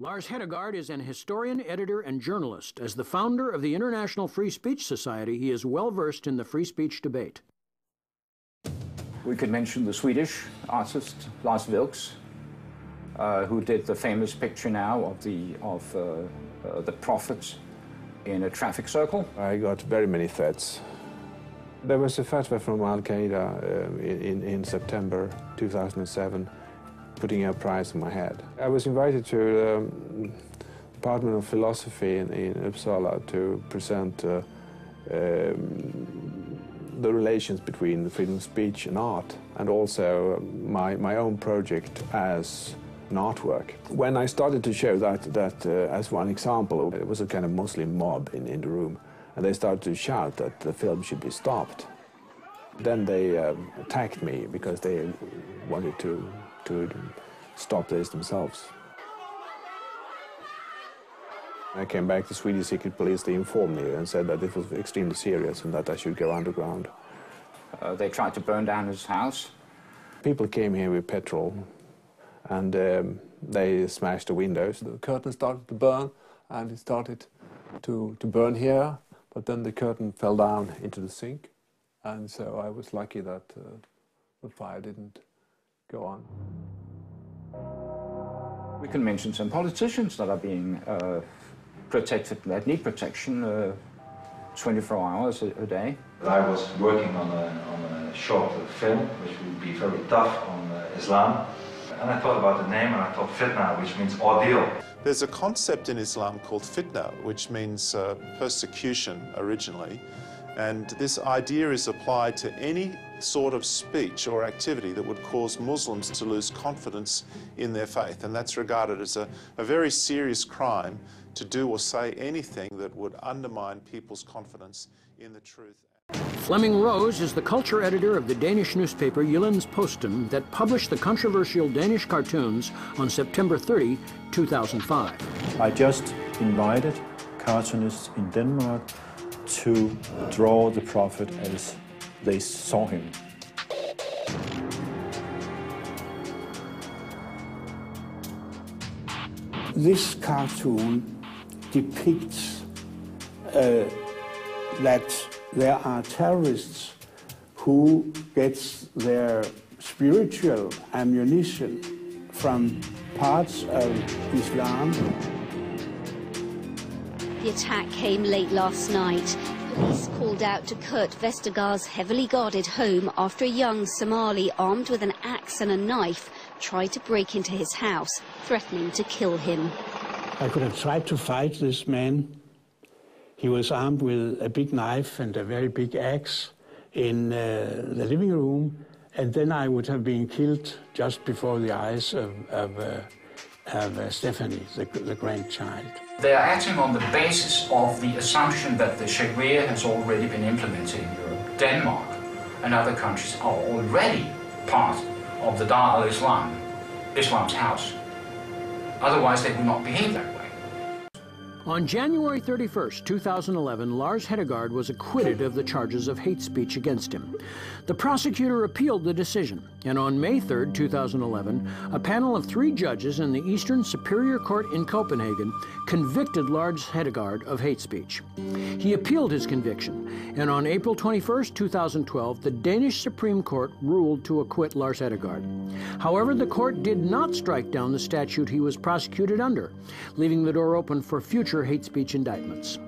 Lars Hedegaard is an historian, editor, and journalist. As the founder of the International Free Speech Society, he is well versed in the free speech debate. We could mention the Swedish artist Lars Vilks, uh, who did the famous picture now of the of uh, uh, the prophets in a traffic circle. I got very many threats. There was a fatwa from Al Qaeda uh, in, in September 2007 putting a price on my head. I was invited to the um, Department of Philosophy in, in Uppsala to present uh, um, the relations between freedom of speech and art, and also my, my own project as an artwork. When I started to show that, that uh, as one example, it was a kind of Muslim mob in, in the room, and they started to shout that the film should be stopped. Then they um, attacked me because they wanted to to stop this themselves. I came back to Swedish Secret Police, they informed me and said that it was extremely serious and that I should go underground. Uh, they tried to burn down his house. People came here with petrol and um, they smashed the windows. The curtain started to burn and it started to, to burn here, but then the curtain fell down into the sink. And so I was lucky that uh, the fire didn't go on. We can mention some politicians that are being uh, protected, that need protection uh, 24 hours a, a, day. I was working on a, on a short film which would be very tough on uh, Islam. And I thought about the name and I thought fitna, which means ordeal. There's a concept in Islam called fitna, which means uh, persecution originally. And this idea is applied to any sort of speech or activity that would cause Muslims to lose confidence in their faith. And that's regarded as a, a very serious crime to do or say anything that would undermine people's confidence in the truth. Flemming Rose is the culture editor of the Danish newspaper Jyllands-Posten that published the controversial Danish cartoons on September 30, 2005. I just invited cartoonists in Denmark to draw the prophet as they saw him. This cartoon depicts uh, that there are terrorists who get their spiritual ammunition from parts of Islam the attack came late last night. Police called out to Kurt Vestergaard's heavily guarded home after a young Somali armed with an axe and a knife tried to break into his house, threatening to kill him. I could have tried to fight this man. He was armed with a big knife and a very big axe in uh, the living room, and then I would have been killed just before the eyes of, of, uh, of uh, Stephanie, the, the grandchild. They are acting on the basis of the assumption that the Sharia has already been implemented in Europe. Denmark and other countries are already part of the Dar al-Islam, Islam's house. Otherwise, they would not behave that way. On January 31, 2011, Lars Hedegaard was acquitted of the charges of hate speech against him. The prosecutor appealed the decision, and on May 3, 2011, a panel of three judges in the Eastern Superior Court in Copenhagen convicted Lars Hedegaard of hate speech. He appealed his conviction, and on April 21, 2012, the Danish Supreme Court ruled to acquit Lars Hedegaard. However, the court did not strike down the statute he was prosecuted under, leaving the door open for future future hate speech indictments.